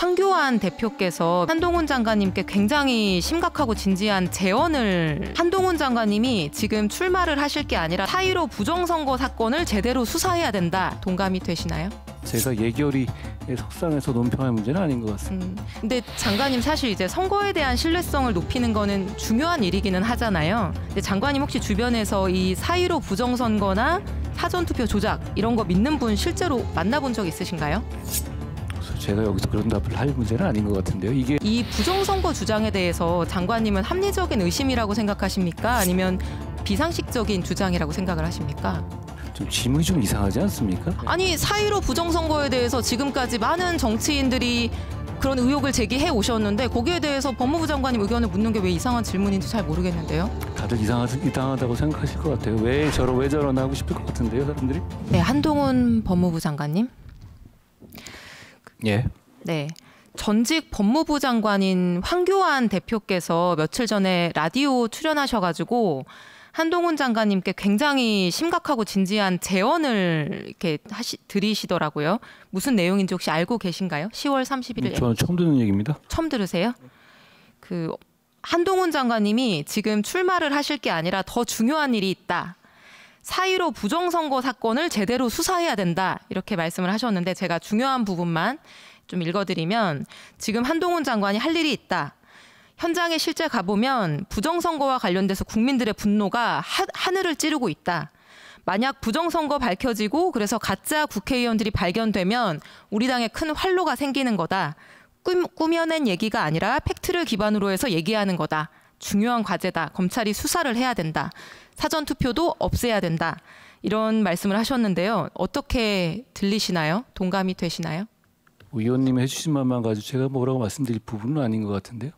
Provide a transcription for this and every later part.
황교안 대표께서 한동훈 장관님께 굉장히 심각하고 진지한 재원을 한동훈 장관님이 지금 출마를 하실 게 아니라 4.15 부정선거 사건을 제대로 수사해야 된다. 동감이 되시나요? 제가 예결위 석상에서 논평할 문제는 아닌 것 같습니다. 음, 근데 장관님 사실 이제 선거에 대한 신뢰성을 높이는 거는 중요한 일이기는 하잖아요. 근데 장관님 혹시 주변에서 이4.15 부정선거나 사전투표 조작 이런 거 믿는 분 실제로 만나본 적 있으신가요? 제가 여기서 그런 답을 할 문제는 아닌 것 같은데요. 이게 이 부정선거 주장에 대해서 장관님은 합리적인 의심이라고 생각하십니까? 아니면 비상식적인 주장이라고 생각을 하십니까? 좀 질문이 좀 이상하지 않습니까? 아니 4.15 부정선거에 대해서 지금까지 많은 정치인들이 그런 의혹을 제기해 오셨는데 거기에 대해서 법무부 장관님 의견을 묻는 게 왜 이상한 질문인지 잘 모르겠는데요. 다들 이상하, 이상하다고 생각하실 것 같아요. 왜 저러 왜 저러나 하고 싶을 것 같은데요, 사람들이? 네, 한동훈 법무부 장관님. 예. 네. 전직 법무부 장관인 황교안 대표께서 며칠 전에 라디오 출연하셔가지고 한동훈 장관님께 굉장히 심각하고 진지한 재원을 이렇게 하시, 드리시더라고요. 무슨 내용인지 혹시 알고 계신가요? 10월 31일 저는 처음 듣는 얘기입니다. 처음 들으세요? 그 한동훈 장관님이 지금 출마를 하실 게 아니라 더 중요한 일이 있다. 4.15 부정선거 사건을 제대로 수사해야 된다. 이렇게 말씀을 하셨는데 제가 중요한 부분만 좀 읽어드리면 지금 한동훈 장관이 할 일이 있다. 현장에 실제 가보면 부정선거와 관련돼서 국민들의 분노가 하, 하늘을 찌르고 있다. 만약 부정선거 밝혀지고 그래서 가짜 국회의원들이 발견되면 우리 당에 큰 활로가 생기는 거다. 꾸, 꾸며낸 얘기가 아니라 팩트를 기반으로 해서 얘기하는 거다. 중요한 과제다. 검찰이 수사를 해야 된다. 사전 투표도 없애야 된다. 이런 말씀을 하셨는데요. 어떻게 들리시나요? 동감이 되시나요? 의원님이 해주신 말만 가지고 제가 뭐라고 말씀드릴 부분은 아닌 것 같은데요.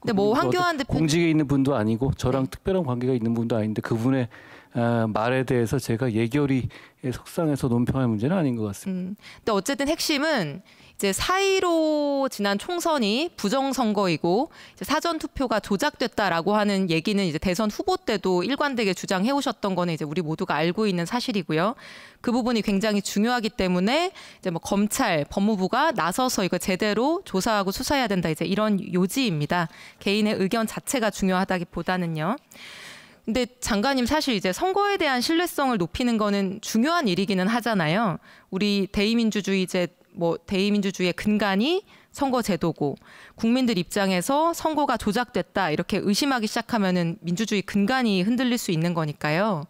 근데 뭐 그분도 황교안 대표 공직에 있는 분도 아니고 저랑 네. 특별한 관계가 있는 분도 아닌데 그분의 아, 말에 대해서 제가 예결위 석상에서 논평할 문제는 아닌 것 같습니다. 음, 근데 어쨌든 핵심은 이제 4.15 지난 총선이 부정선거이고 이제 사전 투표가 조작됐다라고 하는 얘기는 이제 대선 후보 때도 일관되게 주장해 오셨던 거는 이제 우리 모두가 알고 있는 사실이고요. 그 부분이 굉장히 중요하기 때문에 이제 뭐 검찰, 법무부가 나서서 이거 제대로 조사하고 수사해야 된다. 이제 이런 요지입니다. 개인의 의견 자체가 중요하다기보다는요. 근데 장관님 사실 이제 선거에 대한 신뢰성을 높이는 거는 중요한 일이기는 하잖아요. 우리 대의민주주의제 뭐 대의민주주의의 근간이 선거 제도고 국민들 입장에서 선거가 조작됐다 이렇게 의심하기 시작하면은 민주주의 근간이 흔들릴 수 있는 거니까요.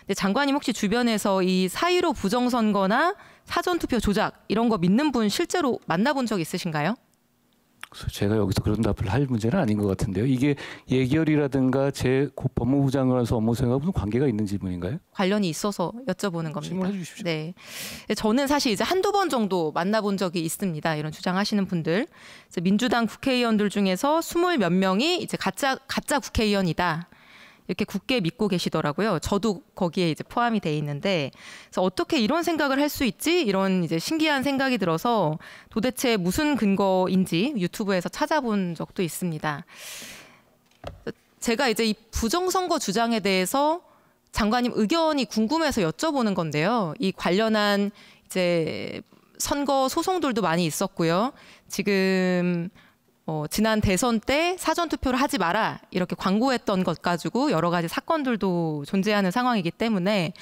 근데 장관님 혹시 주변에서 이4.15 부정선거나 사전투표 조작 이런 거 믿는 분 실제로 만나본 적 있으신가요? 제가 여기서 그런 답을 할 문제는 아닌 것 같은데요. 이게 예결이라든가 제 고- 법무부 장관으로서 업무 생각과 무슨 관계가 있는 질문인가요? 관련이 있어서 여쭤보는 겁니다. 질문해 주십시오. 네. 저는 사실 이제 한두 번 정도 만나본 적이 있습니다. 이런 주장하시는 분들. 민주당 국회의원들 중에서 스물 몇 명이 이제 가짜, 가짜 국회의원이다. 이렇게 굳게 믿고 계시더라고요. 저도 거기에 이제 포함이 돼 있는데, 그래서 어떻게 이런 생각을 할 수 있지? 이런 이제 신기한 생각이 들어서 도대체 무슨 근거인지 유튜브에서 찾아본 적도 있습니다. 제가 이제 이 부정선거 주장에 대해서 장관님 의견이 궁금해서 여쭤보는 건데요. 이 관련한 이제 선거 소송들도 많이 있었고요. 지금 어, 지난 대선 때 사전 투표를 하지 마라 이렇게 광고했던 것 가지고 여러 가지 사건들도 존재하는 상황이기 때문에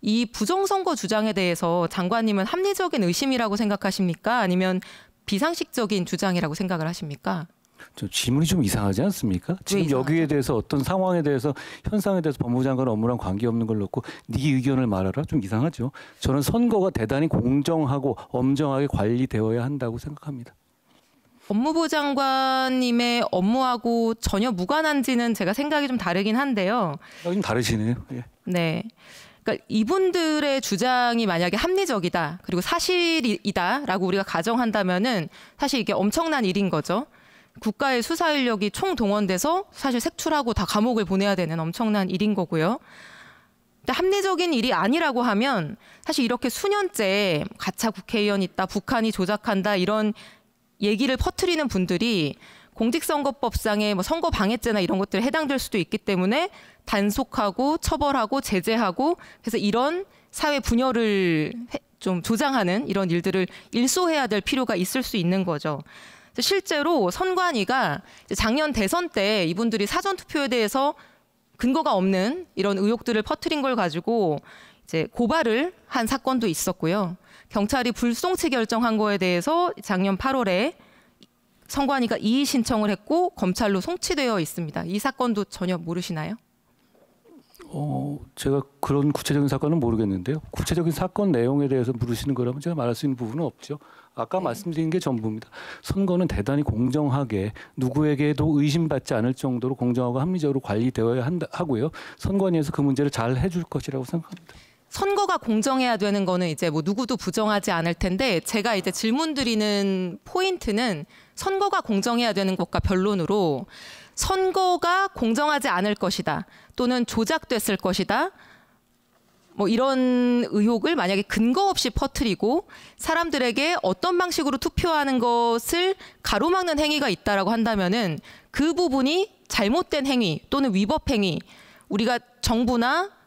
이 부정선거 주장에 대해서 장관님은 합리적인 의심이라고 생각하십니까? 아니면 비상식적인 주장이라고 생각을 하십니까? 저 질문이 좀 이상하지 않습니까? 지금 이상하죠? 여기에 대해서 어떤 상황에 대해서 현상에 대해서 법무부 장관 업무랑 관계없는 걸 놓고 네 의견을 말하라 좀 이상하죠. 저는 선거가 대단히 공정하고 엄정하게 관리되어야 한다고 생각합니다. 법무부 장관님의 업무하고 전혀 무관한지는 제가 생각이 좀 다르긴 한데요. 아, 좀 다르시네요. 예. 네. 그러니까 이분들의 주장이 만약에 합리적이다 그리고 사실이다라고 우리가 가정한다면은 사실 이게 엄청난 일인 거죠. 국가의 수사 인력이 총 동원돼서 사실 색출하고 다 감옥을 보내야 되는 엄청난 일인 거고요. 근데 합리적인 일이 아니라고 하면 사실 이렇게 수년째 가짜 국회의원 있다, 북한이 조작한다 이런 얘기를 퍼뜨리는 분들이 공직선거법상의 뭐 선거 방해죄나 이런 것들에 해당될 수도 있기 때문에 단속하고 처벌하고 제재하고 그래서 이런 사회 분열을 해- 좀 조장하는 이런 일들을 일소해야 될 필요가 있을 수 있는 거죠. 실제로 선관위가 작년 대선 때 이분들이 사전 투표에 대해서 근거가 없는 이런 의혹들을 퍼뜨린 걸 가지고 이제 고발을 한 사건도 있었고요. 경찰이 불송치 결정한 거에 대해서 작년 8월에 선관위가 이의 신청을 했고 검찰로 송치되어 있습니다. 이 사건도 전혀 모르시나요? 어, 제가 그런 구체적인 사건은 모르겠는데요. 구체적인 사건 내용에 대해서 물으시는 거라면 제가 말할 수 있는 부분은 없죠. 아까 말씀드린 게 전부입니다. 선거는 대단히 공정하게 누구에게도 의심받지 않을 정도로 공정하고 합리적으로 관리되어야 한다 하고요. 선관위에서 그 문제를 잘 해줄 것이라고 생각합니다. 선거가 공정해야 되는 거는 이제 뭐 누구도 부정하지 않을 텐데 제가 이제 질문 드리는 포인트는 선거가 공정해야 되는 것과 변론으로 선거가 공정하지 않을 것이다 또는 조작됐을 것이다 뭐 이런 의혹을 만약에 근거 없이 퍼뜨리고 사람들에게 어떤 방식으로 투표하는 것을 가로막는 행위가 있다라고 한다면은 그 부분이 잘못된 행위 또는 위법 행위 우리가 정부나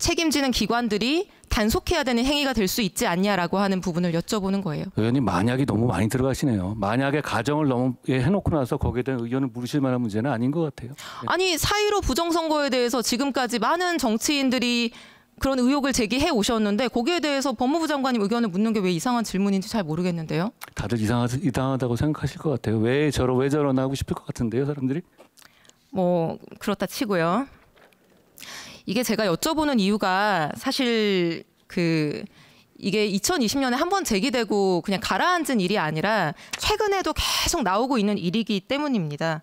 책임지는 기관들이 단속해야 되는 행위가 될 수 있지 않냐라고 하는 부분을 여쭤보는 거예요. 의원님 만약이 너무 많이 들어가시네요. 만약에 가정을 너무 예, 해놓고 나서 거기에 대한 의견을 물으실 만한 문제는 아닌 것 같아요. 아니 사이로 부정선거에 대해서 지금까지 많은 정치인들이 그런 의혹을 제기해 오셨는데 거기에 대해서 법무부 장관님 의견을 묻는 게 왜 이상한 질문인지 잘 모르겠는데요. 다들 이상하, 이상하다고 생각하실 것 같아요. 왜 저러 왜 저러나 하고 싶을 것 같은데요, 사람들이. 뭐 그렇다 치고요. 이게 제가 여쭤보는 이유가 사실 그 이게 2020년에 한 번 제기되고 그냥 가라앉은 일이 아니라 최근에도 계속 나오고 있는 일이기 때문입니다.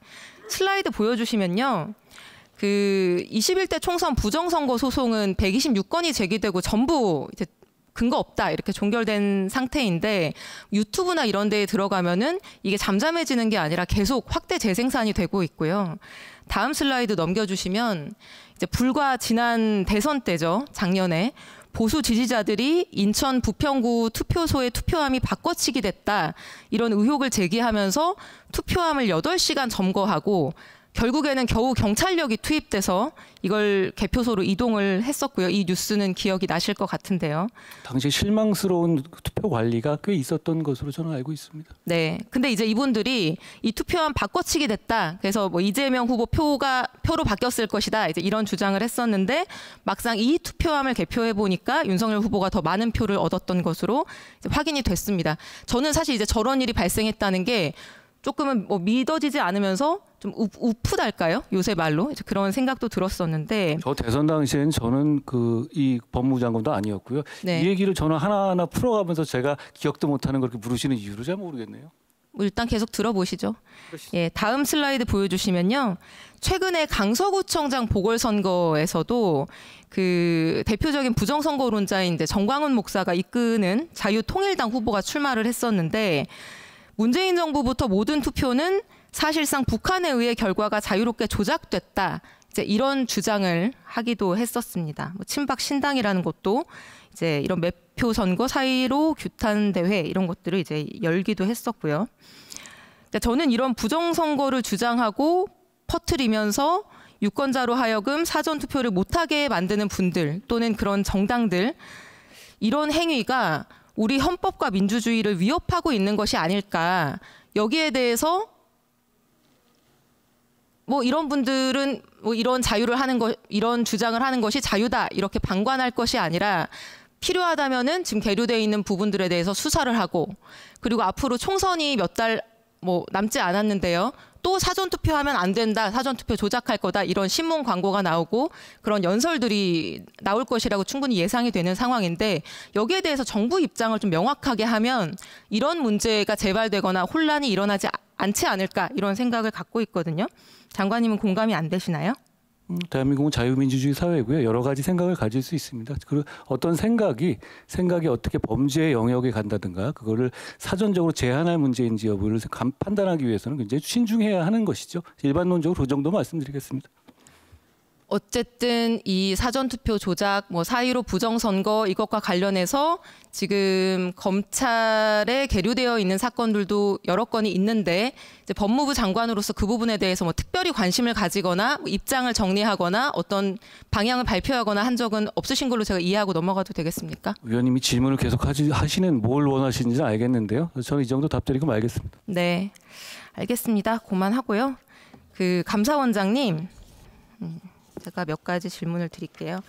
슬라이드 보여주시면요. 그 21대 총선 부정선거 소송은 126건이 제기되고 전부 이제 근거 없다 이렇게 종결된 상태인데 유튜브나 이런 데에 들어가면은 이게 잠잠해지는 게 아니라 계속 확대 재생산이 되고 있고요. 다음 슬라이드 넘겨주시면 이제 불과 지난 대선 때죠. 작년에 보수 지지자들이 인천 부평구 투표소의 투표함이 바꿔치기 됐다. 이런 의혹을 제기하면서 투표함을 8시간 점거하고 결국에는 겨우 경찰력이 투입돼서 이걸 개표소로 이동을 했었고요. 이 뉴스는 기억이 나실 것 같은데요. 당시 실망스러운 투표 관리가 꽤 있었던 것으로 저는 알고 있습니다. 네. 근데 이제 이분들이 이 투표함 바꿔치기 됐다. 그래서 뭐 이재명 후보 표가 표로 바뀌었을 것이다. 이제 이런 주장을 했었는데 막상 이 투표함을 개표해 보니까 윤석열 후보가 더 많은 표를 얻었던 것으로 확인이 됐습니다. 저는 사실 이제 저런 일이 발생했다는 게 조금은 뭐 믿어지지 않으면서 좀 우, 우프달까요? 요새 말로 그런 생각도 들었었는데 저 대선 당시엔 저는 그 이 법무부 장관도 아니었고요. 네. 이 얘기를 저는 하나하나 풀어가면서 제가 기억도 못하는 걸 그렇게 물으시는 이유를 잘 모르겠네요. 뭐 일단 계속 들어보시죠. 예, 다음 슬라이드 보여주시면요. 최근에 강서구청장 보궐선거에서도 그 대표적인 부정선거론자인 이제 정광훈 목사가 이끄는 자유통일당 후보가 출마를 했었는데 문재인 정부부터 모든 투표는 사실상 북한에 의해 결과가 자유롭게 조작됐다. 이제 이런 주장을 하기도 했었습니다. 뭐 친박 신당이라는 것도 이제 이런 매표 선거 사이로 규탄 대회 이런 것들을 이제 열기도 했었고요. 그러니까 저는 이런 부정 선거를 주장하고 퍼뜨리면서 유권자로 하여금 사전 투표를 못하게 만드는 분들 또는 그런 정당들 이런 행위가 우리 헌법과 민주주의를 위협하고 있는 것이 아닐까 여기에 대해서 뭐 이런 분들은 뭐 이런 자유를 하는 것 이런 주장을 하는 것이 자유다 이렇게 방관할 것이 아니라 필요하다면은 지금 계류되어 있는 부분들에 대해서 수사를 하고 그리고 앞으로 총선이 몇 달 뭐 남지 않았는데요. 또 사전 투표하면 안 된다. 사전 투표 조작할 거다. 이런 신문 광고가 나오고 그런 연설들이 나올 것이라고 충분히 예상이 되는 상황인데 여기에 대해서 정부 입장을 좀 명확하게 하면 이런 문제가 재발되거나 혼란이 일어나지 아- 않지 않을까 이런 생각을 갖고 있거든요. 장관님은 공감이 안 되시나요? 음, 대한민국은 자유민주주의 사회고요. 여러 가지 생각을 가질 수 있습니다. 그리고 어떤 생각이 생각이 어떻게 범죄의 영역에 간다든가 그거를 사전적으로 제한할 문제인지 여부를 감- 판단하기 위해서는 굉장히 신중해야 하는 것이죠. 일반론적으로 그 정도 말씀드리겠습니다. 어쨌든 이 사전 투표 조작, 뭐 사이로 부정 선거 이것과 관련해서 지금 검찰에 계류되어 있는 사건들도 여러 건이 있는데 이제 법무부 장관으로서 그 부분에 대해서 뭐 특별히 관심을 가지거나 뭐 입장을 정리하거나 어떤 방향을 발표하거나 한 적은 없으신 걸로 제가 이해하고 넘어가도 되겠습니까? 위원님이 질문을 계속 하시, 하시는 뭘 원하시는지 는 알겠는데요. 저는 이 정도 답드리고 말겠습니다. 네, 알겠습니다. 그만하고요. 그 감사원장님, 음, 제가 몇 가지 질문을 드릴게요.